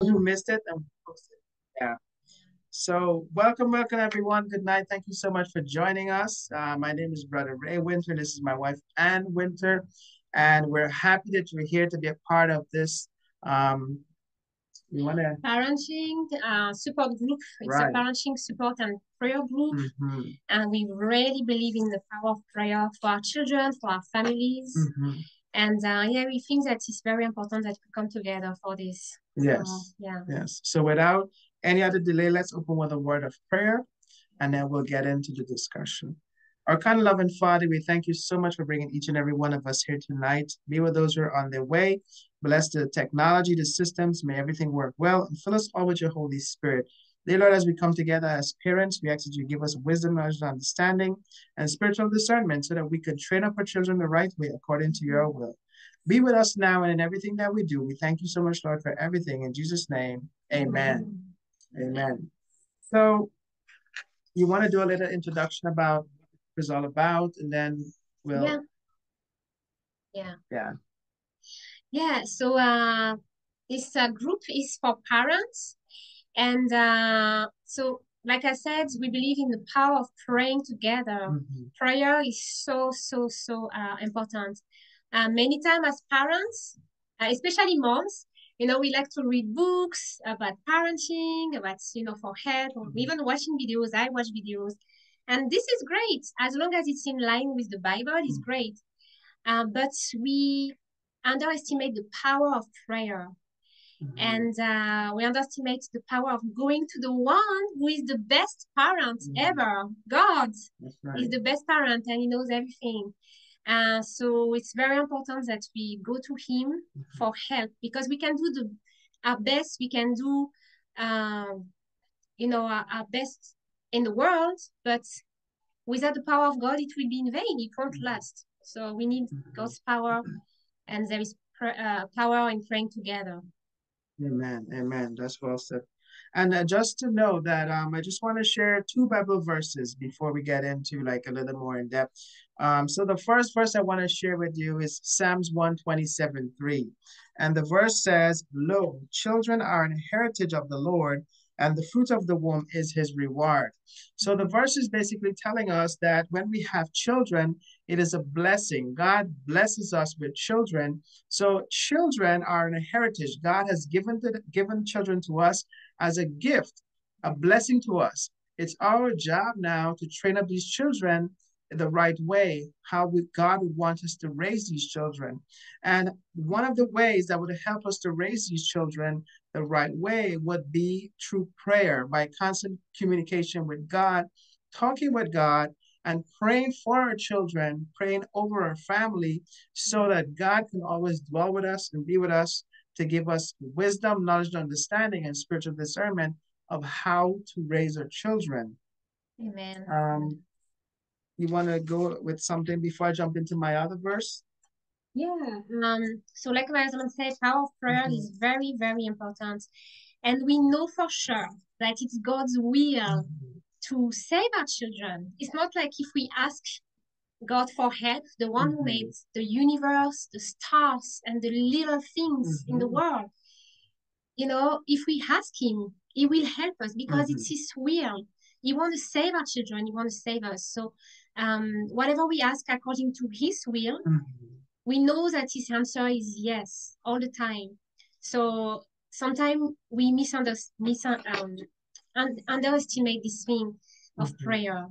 who missed it and posted. Yeah. So welcome, welcome everyone. Good night. Thank you so much for joining us. Uh, my name is Brother Ray Winter. This is my wife Ann Winter, and we're happy that you're here to be a part of this. Um, you to parenting uh, support group. It's right. a parenting support and prayer group, mm-hmm. and we really believe in the power of prayer for our children, for our families. Mm-hmm. And uh, yeah, we think that it's very important that we come together for this. Yes. So, yeah. Yes. So without any other delay, let's open with a word of prayer and then we'll get into the discussion. Our kind loving Father, we thank you so much for bringing each and every one of us here tonight. Be with those who are on their way. Bless the technology, the systems. May everything work well and fill us all with your Holy Spirit. Dear Lord, as we come together as parents, we ask that you give us wisdom, knowledge, understanding, and spiritual discernment so that we could train up our children the right way according to your will. Be with us now and in everything that we do. We thank you so much, Lord, for everything. In Jesus' name, amen. Amen. amen. So, you want to do a little introduction about what it's all about, and then we'll. Yeah. Yeah. Yeah. Yeah. So, uh, this uh, group is for parents and uh, so, like I said, we believe in the power of praying together. Mm-hmm. Prayer is so, so, so uh, important. Uh, many times as parents, uh, especially moms, you know, we like to read books about parenting, about, you know, for help, or mm-hmm. even watching videos. I watch videos. And this is great. As long as it's in line with the Bible, it's mm-hmm. great. Uh, but we underestimate the power of prayer. Mm-hmm. And uh, we underestimate the power of going to the one who is the best parent mm-hmm. ever. God right. is the best parent and he knows everything. Uh, so it's very important that we go to him mm-hmm. for help because we can do the our best. We can do, uh, you know, our, our, best in the world, but without the power of God, it will be in vain. It won't mm-hmm. last. So we need mm-hmm. God's power, and there is pr- uh, power in praying together. Amen. Amen. That's well said. And uh, just to know that um, I just want to share two Bible verses before we get into like a little more in depth. Um, so the first verse I want to share with you is Psalms 127 3. And the verse says, Lo, children are an heritage of the Lord, and the fruit of the womb is his reward. So the verse is basically telling us that when we have children, it is a blessing. God blesses us with children. So children are an heritage. God has given to, given children to us as a gift, a blessing to us. It's our job now to train up these children in the right way, how we, God would want us to raise these children. And one of the ways that would help us to raise these children the right way would be through prayer, by constant communication with God, talking with God, and praying for our children, praying over our family, so that God can always dwell with us and be with us to give us wisdom, knowledge, understanding, and spiritual discernment of how to raise our children. Amen. Um, you want to go with something before I jump into my other verse? Yeah. Um. So, like my husband said, power of prayer mm-hmm. is very, very important, and we know for sure that it's God's will mm-hmm. To save our children. It's not like if we ask God for help, the one mm-hmm. who made the universe, the stars, and the little things in the mm-hmm. world. You know, if we ask Him, He will help us because it's mm-hmm. His will. He wants to save our children. He wants to save us. So um, whatever we ask according to His will, mm-hmm. we know that His answer is yes all the time. So sometimes we misunderstand, mis- um, underestimate this thing of mm-hmm. prayer.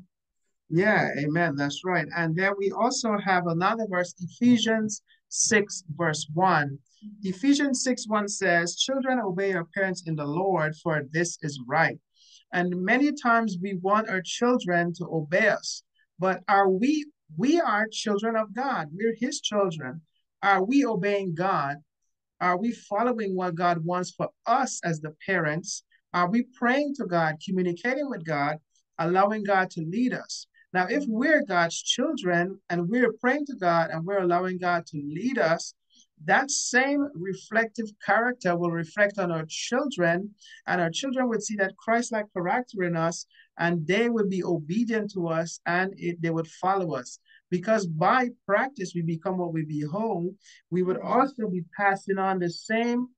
Yeah, amen. That's right. And then we also have another verse, Ephesians 6, verse 1. Ephesians 6 1 says, Children, obey your parents in the Lord, for this is right. And many times we want our children to obey us. But are we, we are children of God. We're his children. Are we obeying God? Are we following what God wants for us as the parents? Are we praying to God, communicating with God, allowing God to lead us? Now, if we're God's children and we're praying to God and we're allowing God to lead us, that same reflective character will reflect on our children, and our children would see that Christ like character in us, and they would be obedient to us and it, they would follow us. Because by practice, we become what we behold, we would also be passing on the same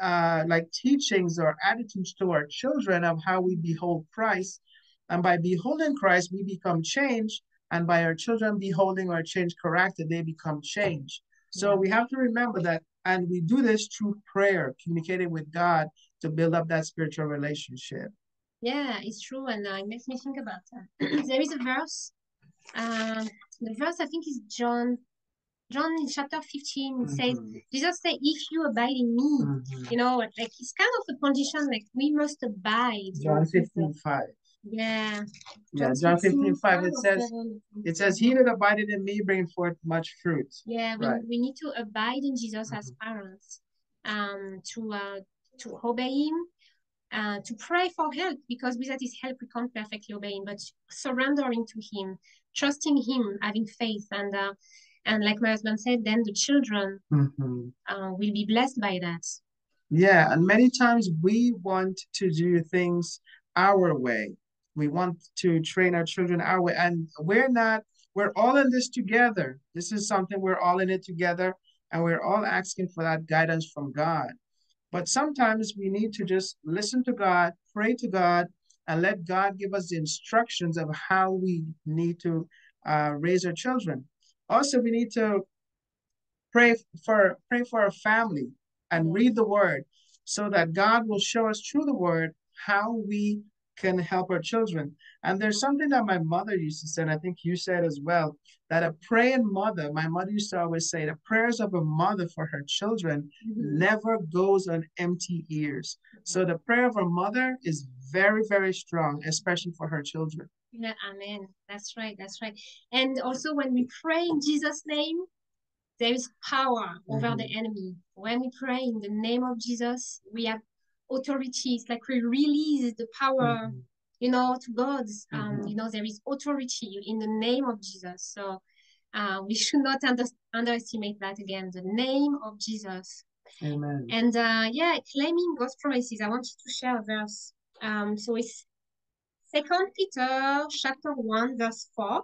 uh, like teachings or attitudes to our children of how we behold Christ. And by beholding Christ, we become changed. And by our children beholding our changed character, they become changed. So we have to remember that. And we do this through prayer, communicating with God to build up that spiritual relationship. Yeah, it's true. And uh, it makes me think about that. there is a verse. Uh, the verse, I think, is John John in chapter 15 mm-hmm. says, Jesus said, if you abide in me, mm-hmm. you know, like it's kind of a condition, like we must abide. John 15, 5. Yeah. Yeah, John 15, 5, it says, it says, he that abided in me bring forth much fruit. Yeah, we, right. we need to abide in Jesus mm-hmm. as parents, um, to, uh, to obey him, uh, to pray for help, because without his help, we can't perfectly obey him, but surrendering to him, trusting him, having faith, and uh, and like my husband said then the children mm-hmm. uh, will be blessed by that. Yeah and many times we want to do things our way. We want to train our children our way and we're not we're all in this together. This is something we're all in it together and we're all asking for that guidance from god. But sometimes we need to just listen to god pray to god and let god give us the instructions of how we need to uh, raise our children also, we need to pray for pray for our family and read the word so that God will show us through the word how we can help our children. And there's something that my mother used to say, and I think you said as well, that a praying mother, my mother used to always say, the prayers of a mother for her children mm-hmm. never goes on empty ears. So the prayer of a mother is very, very strong, especially for her children. Yeah, amen. That's right. That's right. And also when we pray in Jesus' name, there is power over mm-hmm. the enemy. When we pray in the name of Jesus, we have authority. It's like we release the power, mm-hmm. you know, to God. Um, mm-hmm. you know, there is authority in the name of Jesus. So uh, we should not under- underestimate that again. The name of Jesus. Amen. And uh, yeah, claiming God's promises. I want you to share a verse. Um, so it's Second Peter chapter 1 verse 4.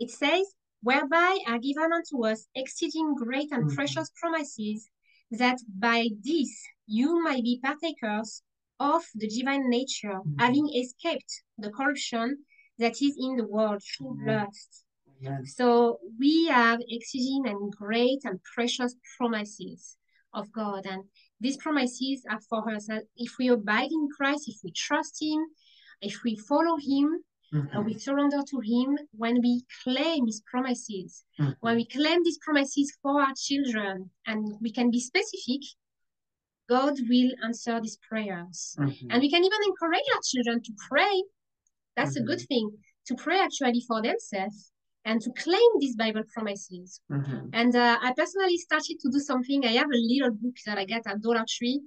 It says, whereby are given unto us exceeding great and mm-hmm. precious promises, that by this you might be partakers of the divine nature, mm-hmm. having escaped the corruption that is in the world through lust. So we have exceeding and great and precious promises of God. And these promises are for us. If we abide in Christ, if we trust Him, if we follow him mm-hmm. and we surrender to him, when we claim his promises, mm-hmm. when we claim these promises for our children, and we can be specific, God will answer these prayers. Mm-hmm. And we can even encourage our children to pray. That's a good mm-hmm. thing to pray actually for themselves and to claim these Bible promises. Mm-hmm. And uh, I personally started to do something. I have a little book that I get at Dollar Tree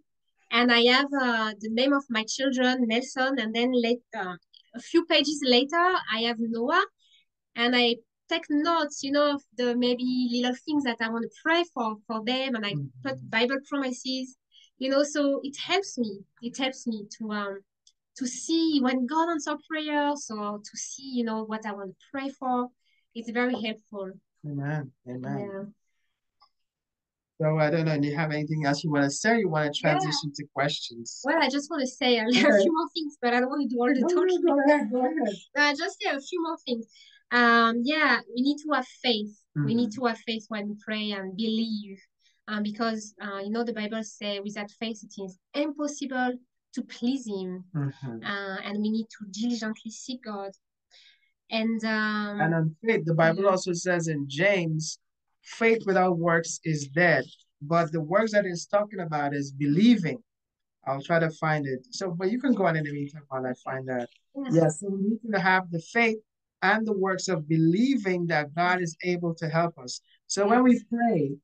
and I have uh, the name of my children, Nelson, and then later, a few pages later, I have Noah, and I take notes, you know, of the maybe little things that I want to pray for for them, and I mm-hmm. put Bible promises, you know, so it helps me. It helps me to um to see when God answers prayers, or to see, you know, what I want to pray for. It's very helpful. Amen. Amen. Yeah. So I don't know. Do you have anything else you want to say? You want to transition yeah. to questions? Well, I just want to say a, okay. few more things, but I don't want to do all the no, talking. No, go ahead. Go ahead. Uh, just say a few more things. Um, yeah, we need to have faith. Mm-hmm. We need mm-hmm. to have faith when we pray and believe, um, because uh, you know the Bible says without faith it is impossible to please Him, mm-hmm. uh, and we need to diligently seek God. And um, and on faith, the Bible yeah. also says in James faith without works is dead. But the works that it's talking about is believing. I'll try to find it. So, but you can go on in the meantime while I find that. Yes. Yeah, so we need to have the faith and the works of believing that God is able to help us. So when we pray,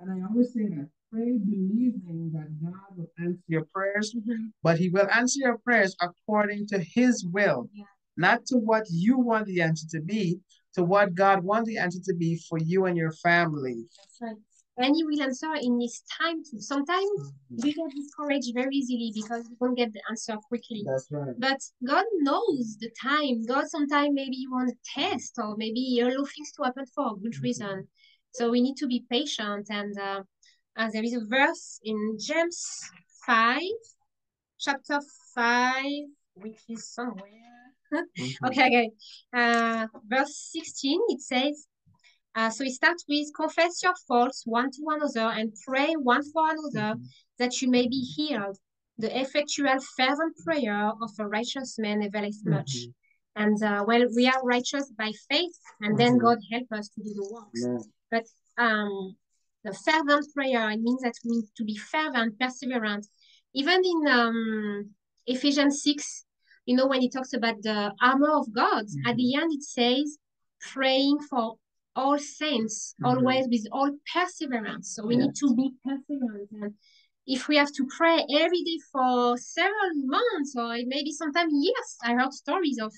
and I always say that pray believing that God will answer your prayers, mm-hmm. but He will answer your prayers according to His will, yeah. not to what you want the answer to be, to what God wants the answer to be for you and your family. That's right. And He will answer in His time too. Sometimes mm-hmm. we get discouraged very easily because we don't get the answer quickly. That's right. But God knows the time. God sometimes maybe you want to test or maybe allow things to happen for a good mm-hmm. reason. So we need to be patient and uh, uh, there is a verse in James 5, chapter 5, which is somewhere. Mm-hmm. Okay, okay. Uh, verse 16, it says, uh, so it starts with confess your faults one to one another and pray one for another mm-hmm. that you may be healed. The effectual fervent prayer of a righteous man availeth much. Mm-hmm. And uh, well, we are righteous by faith, and then mm-hmm. God help us to do the works. Yeah. But um, the fervent prayer it means that we need to be fervent, perseverant. Even in um, Ephesians six, you know, when he talks about the armor of God, mm-hmm. at the end it says, praying for all saints, mm-hmm. always with all perseverance. So we need to be perseverant. And if we have to pray every day for several months or maybe sometimes years, I heard stories of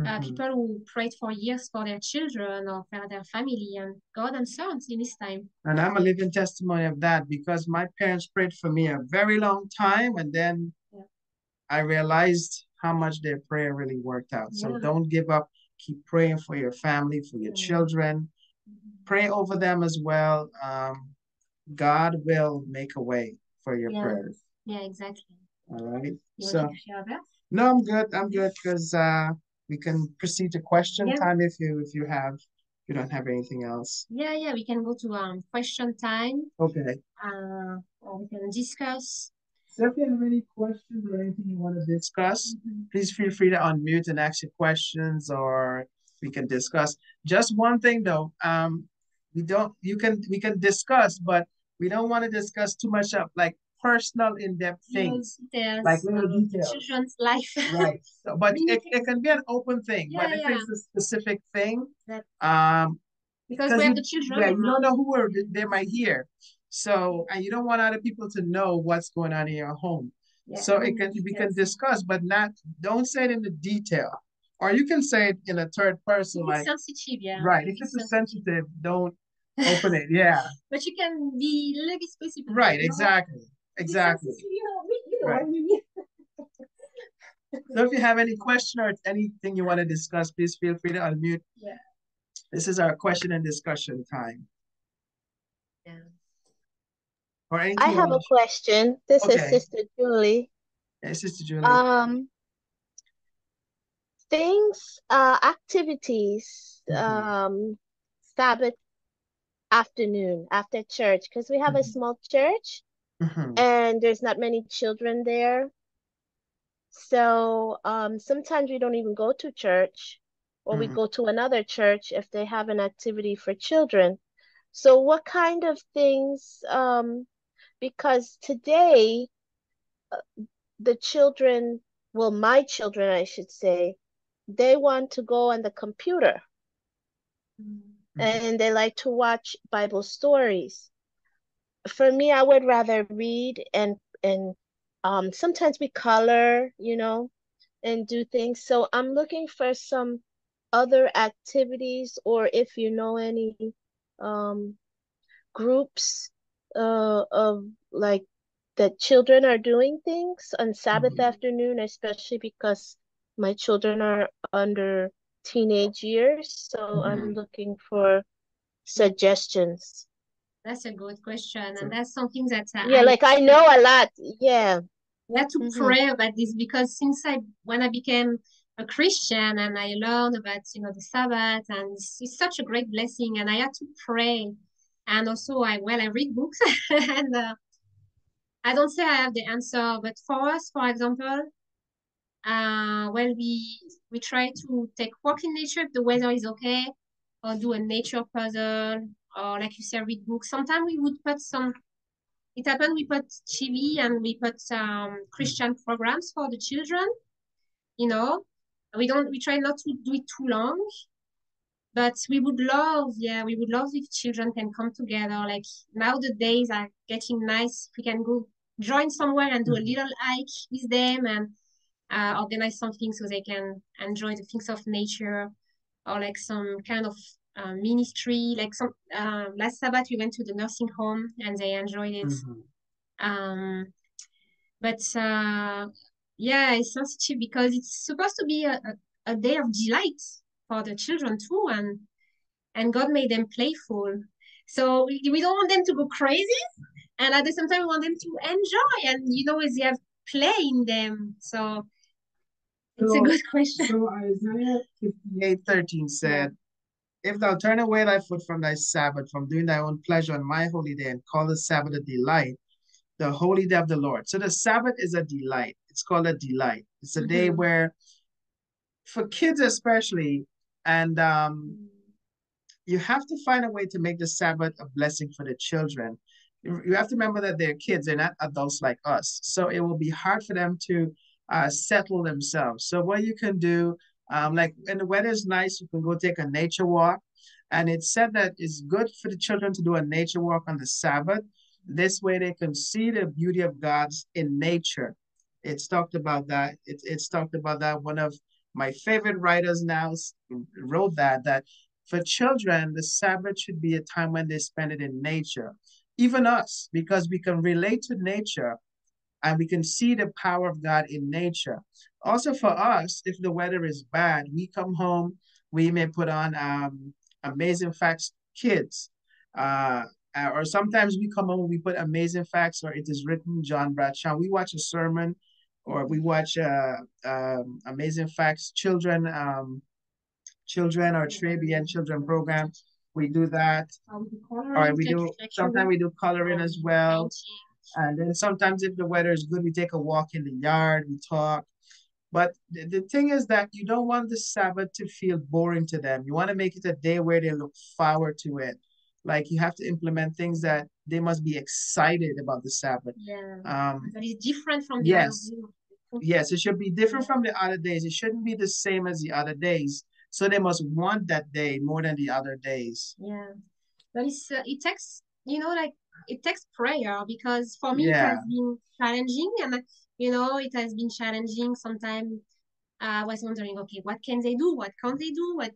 uh, mm-hmm. people who prayed for years for their children or for their family, and God and answered in this time. And I'm a living testimony of that because my parents prayed for me a very long time, and then yeah. I realized how much their prayer really worked out. So yeah. don't give up. Keep praying for your family, for your yeah. children. Pray over them as well. Um, God will make a way for your yeah. prayers. Yeah, exactly. All right. You so no, I'm good. I'm good because uh, we can proceed to question time if you if you have if you don't have anything else. Yeah, yeah, we can go to um question time. Okay. Uh, or we can discuss so if you have any questions or anything you want to discuss, mm-hmm. please feel free to unmute and ask your questions or we can discuss. Just one thing though, um, we don't you can we can discuss, but we don't want to discuss too much of like personal in-depth things. Yes, like little um, details. Children's life. right. So, but it, it can be an open thing. Yeah, but if yeah. it's a specific thing, that, um because we have the children. Yeah, you don't know who they might hear. So, and you don't want other people to know what's going on in your home. Yeah. So it can we can discuss, but not don't say it in the detail. Or you can say it in a third person, it's like sensitive, yeah. Right. If it's, it's sensitive, sensitive, don't open it. Yeah. but you can be a little bit specific. Right, exactly. Exactly. You know, you know right. I mean. so if you have any question or anything you want to discuss, please feel free to unmute. Yeah. This is our question and discussion time. Yeah. Or anything I have a question. This okay. is Sister Julie. Hey, Sister Julie. Um, things, uh, activities, mm-hmm. um, Sabbath afternoon after church, because we have mm-hmm. a small church mm-hmm. and there's not many children there. So um, sometimes we don't even go to church or we mm-hmm. go to another church if they have an activity for children. So what kind of things um, because today uh, the children well my children i should say they want to go on the computer. Mm-hmm. and they like to watch bible stories. For me i would rather read and and um sometimes we color you know and do things. So i'm looking for some other activities or if you know any um groups uh, of like that children are doing things on Sabbath mm-hmm. afternoon, especially because my children are under teenage years. So mm-hmm. I'm looking for suggestions. That's a good question, and that's something that uh, yeah, I, like I know a lot. Yeah, I had to mm-hmm. pray about this because since I when I became a Christian and I learned about you know the Sabbath and it's, it's such a great blessing, and I had to pray and also I well I read books and uh, I don't say I have the answer, but for us, for example, uh, well we we try to take walk in nature if the weather is okay, or do a nature puzzle, or like you said, read books. Sometimes we would put some. It happened we put TV and we put some Christian programs for the children. You know, we don't we try not to do it too long but we would love yeah we would love if children can come together like now the days are getting nice we can go join somewhere and do a mm-hmm. little hike with them and uh, organize something so they can enjoy the things of nature or like some kind of uh, ministry like some uh, last sabbath we went to the nursing home and they enjoyed it mm-hmm. um but uh yeah it's sensitive because it's supposed to be a, a, a day of delight for the children too and and god made them playful. So we, we don't want them to go crazy and at the same time we want them to enjoy and you know they have play in them. So it's so, a good question. so isaiah 58 13 said if thou turn away thy foot from thy sabbath from doing thy own pleasure on my holy day and call the sabbath a delight the holy day of the lord. So the sabbath is a delight. It's called a delight. It's a mm -hmm. day mm-hmm. where for kids especially and um you have to find a way to make the Sabbath a blessing for the children. You have to remember that they're kids, they're not adults like us. So it will be hard for them to uh, settle themselves. So what you can do, um, like when the weather is nice, you can go take a nature walk. And it's said that it's good for the children to do a nature walk on the Sabbath. This way they can see the beauty of God's in nature. It's talked about that. It, it's talked about that. One of my favorite writers now wrote that, that for children, the Sabbath should be a time when they spend it in nature. Even us, because we can relate to nature and we can see the power of God in nature. Also for us, if the weather is bad, we come home, we may put on um, Amazing Facts Kids. Uh, or sometimes we come home, we put Amazing Facts or It Is Written, John Bradshaw. We watch a sermon or we watch uh, um, Amazing Facts Children um, children or Trabian children program. We do that. All right, we do sometimes we do coloring as well. And then sometimes if the weather is good, we take a walk in the yard, we talk. But the, the thing is that you don't want the Sabbath to feel boring to them. You want to make it a day where they look forward to it. Like you have to implement things that they must be excited about the Sabbath. Yeah. Um, that is different from the yes. Yes, it should be different from the other days. It shouldn't be the same as the other days. So they must want that day more than the other days. Yeah, but it's uh, it takes you know like it takes prayer because for me yeah. it has been challenging and you know it has been challenging. Sometimes I was wondering, okay, what can they do? What can't they do? What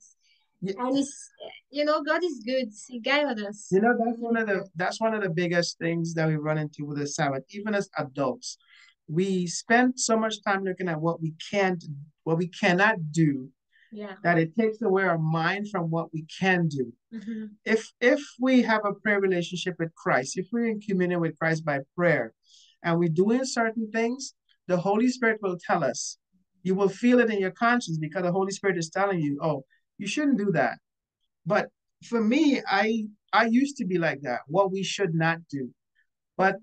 yeah. and it's you know God is good. He guided us. You know that's one of the that's one of the biggest things that we run into with the Sabbath, even as adults. We spend so much time looking at what we can't, what we cannot do yeah. that it takes away our mind from what we can do. Mm-hmm. If if we have a prayer relationship with Christ, if we're in communion with Christ by prayer, and we're doing certain things, the Holy Spirit will tell us. You will feel it in your conscience because the Holy Spirit is telling you, "Oh, you shouldn't do that." But for me, I I used to be like that. What we should not do, but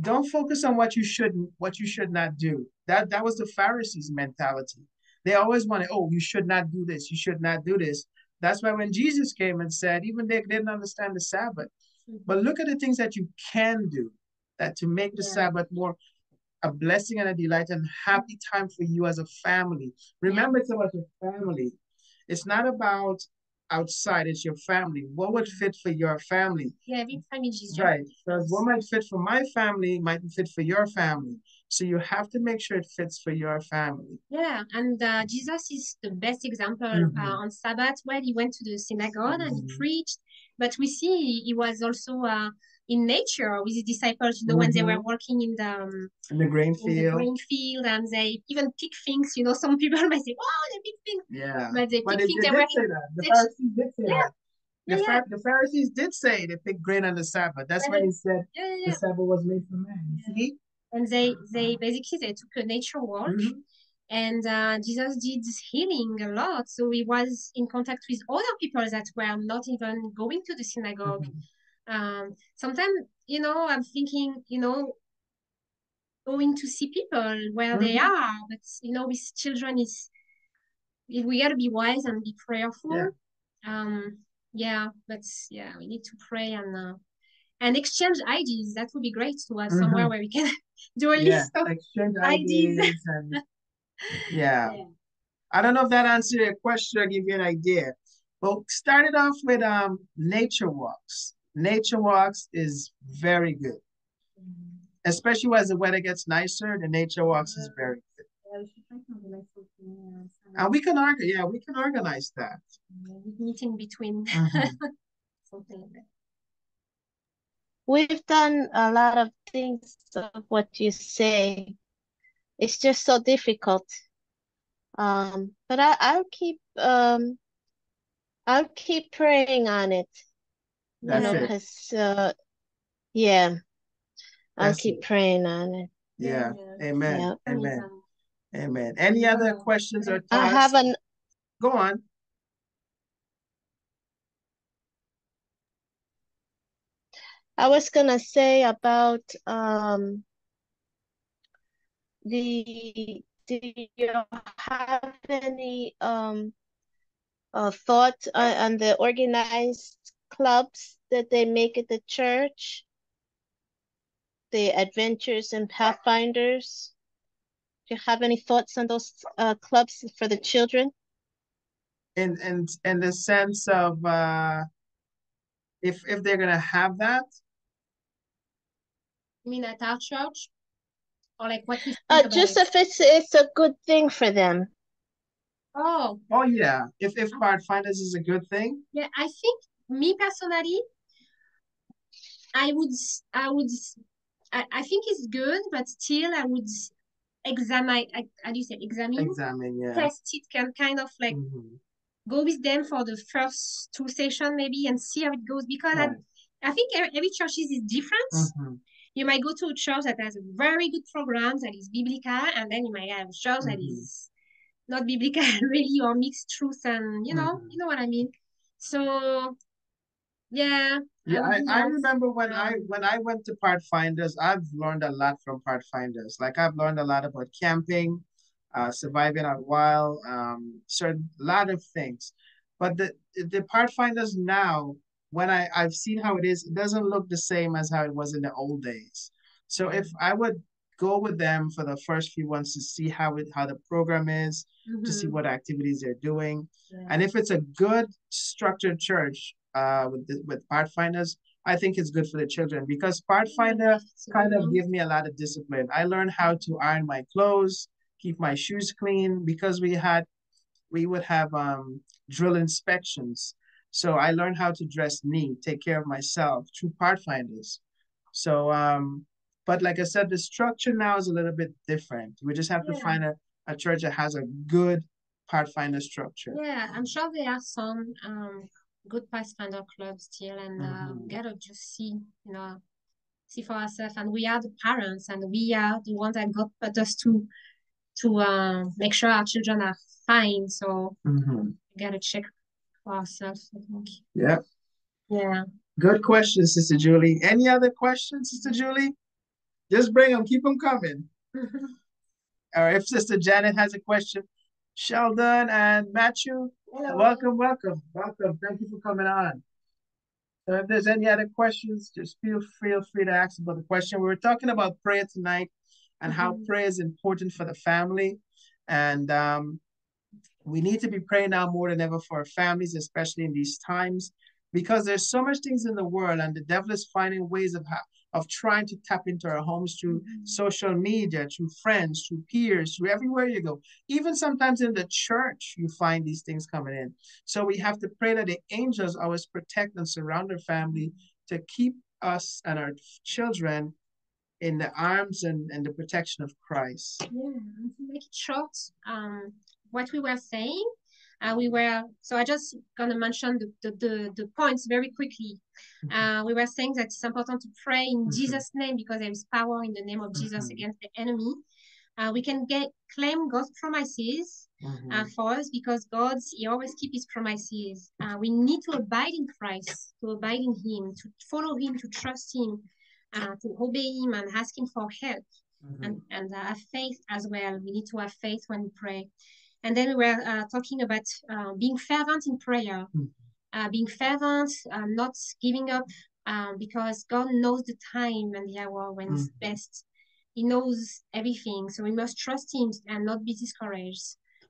don't focus on what you shouldn't what you should not do. That that was the Pharisees' mentality they always wanted, oh, you should not do this, you should not do this. That's why when Jesus came and said, even they didn't understand the Sabbath. Mm-hmm. But look at the things that you can do that to make the yeah. Sabbath more a blessing and a delight and happy time for you as a family. Remember, yeah. it's about your family. It's not about outside, it's your family. What would fit for your family? Yeah, every family is right. Because what might fit for my family might fit for your family. So you have to make sure it fits for your family. Yeah, and uh, Jesus is the best example mm-hmm. uh, on Sabbath. Well, he went to the synagogue mm-hmm. and he mm-hmm. preached, but we see he was also uh, in nature with his disciples. You know, mm-hmm. when they were mm-hmm. working in the um, in the grain field, the grain field, and they even pick things. You know, some people might say, "Oh, they pick things," yeah, but they but pick things. They, they were say that. The Pharisees did say yeah. that. The, yeah. the, Pharisees did say they picked grain on the Sabbath. That's why he said yeah, the Sabbath was made for man. You see? and they they basically they took a nature walk mm-hmm. and uh, jesus did this healing a lot so he was in contact with other people that were not even going to the synagogue mm-hmm. Um, sometimes you know i'm thinking you know going to see people where mm-hmm. they are but you know with children is we gotta be wise and be prayerful yeah. um yeah but yeah we need to pray and uh, and exchange IDs. That would be great to have mm-hmm. somewhere where we can do a yeah, list of exchange IDs. IDs and, yeah. yeah. I don't know if that answered your question or give you an idea. But started off with um nature walks. Nature walks is very good. Especially as the weather gets nicer, the nature walks is very good. And we can organize, yeah, we can organize that. Meeting between mm-hmm. something like that we've done a lot of things of what you say. It's just so difficult. Um, but I, I'll keep um, I'll keep praying on it. That's you know, because uh, yeah. I'll keep praying on it. Yeah. yeah. Amen. Yeah. Amen. Amen. Any other questions or thoughts? I have an. Go on. I was gonna say about um the do you have any um uh, thought on, on the organized clubs that they make at the church? The Adventurers and pathfinders. Do you have any thoughts on those uh, clubs for the children? In in in the sense of uh, if if they're gonna have that. You mean at our church? Or like what we uh, just if it's it's a good thing for them. Oh. Oh yeah. If if Pathfinders is a good thing. Yeah, I think me personally, I would I would I, I think it's good, but still I would examine how do you say examine? Examine, yeah. Test it can kind of like mm-hmm. go with them for the first two sessions maybe and see how it goes because right. I, I think every church is different. Mm-hmm you might go to a church that has a very good program that is biblical, and then you might have a church mm-hmm. that is not biblical really or mixed truth and you know, mm-hmm. you know what I mean. So yeah. Yeah, I, I, remember when I when I went to Pathfinders, I've learned a lot from Pathfinders. Like I've learned a lot about camping, uh, surviving out wild, um, certain lot of things. But the the Pathfinders now when I, I've seen how it is, it doesn't look the same as how it was in the old days. So if I would go with them for the first few months to see how it how the program is, mm-hmm. to see mm-hmm. what activities they're doing, yeah. and if it's a good structured church uh, with the, with Pathfinders, I think it's good for the children because Pathfinder kind of give me a lot of discipline. I learned how to iron my clothes, keep my shoes clean because we had we would have um, drill inspections so I learned how to dress neat, take care of myself through Pathfinders. So, um, but like I said, the structure now is a little bit different. We just have yeah. to find a, a church that has a good Pathfinder structure. Yeah, I'm sure there are some um, good Pathfinder club still, and uh, mm-hmm. gotta just see, you know, see for ourselves. And we are the parents, and we are the ones that got put us to to uh, make sure our children are fine. So mm-hmm. we gotta check ourselves, I think. Yeah. Yeah. Good question, Sister Julie. Any other questions, Sister Julie? Just bring them. Keep them coming. or if Sister Janet has a question, Sheldon and Matthew, Hello. welcome, welcome, welcome. Thank you for coming on. So if there's any other questions, just feel feel free to ask about the question. We were talking about prayer tonight and mm -hmm. how mm-hmm. prayer is important for the family. And um, we need to be praying now more than ever for our families, especially in these times, because there's so much things in the world, and the devil is finding ways of of trying to tap into our homes through mm-hmm. social media, through friends, through peers, through everywhere you go. Even sometimes in the church, you find these things coming in. So we have to pray that the angels always protect and surround our family to keep us and our children in the arms and, and the protection of Christ. Yeah, to make it short, um, what we were saying. Uh, we were so I just gonna mention the the, the, the points very quickly. Mm-hmm. Uh, we were saying that it's important to pray in mm-hmm. Jesus' name because there is power in the name of Jesus mm-hmm. against the enemy. Uh, we can get claim God's promises uh, for us because God's He always keep His promises. Uh, we need to abide in Christ, to abide in Him, to follow Him, to trust Him, uh, to obey Him, and ask Him for help, mm-hmm. and and have faith as well. We need to have faith when we pray. And then we were uh, talking about uh, being fervent in prayer, mm. uh, being fervent, um, not giving up, um, because God knows the time and the hour when mm. it's hmm. best. He knows everything, so we must trust Him and not be discouraged.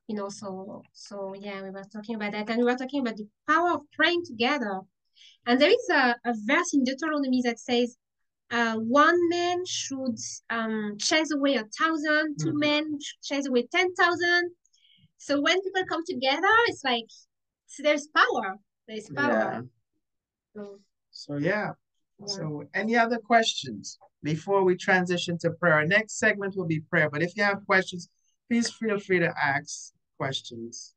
You know, so so yeah, we were talking about that, and we were talking about the power of praying together. And there is a, a verse in Deuteronomy that says, uh, one man should um, chase away a thousand, two mm-hmm. men chase away ten thousand, so when people come together, it's like so there's power. There's power. Yeah. So, so yeah. yeah. So any other questions before we transition to prayer? Our next segment will be prayer. But if you have questions, please feel free to ask questions.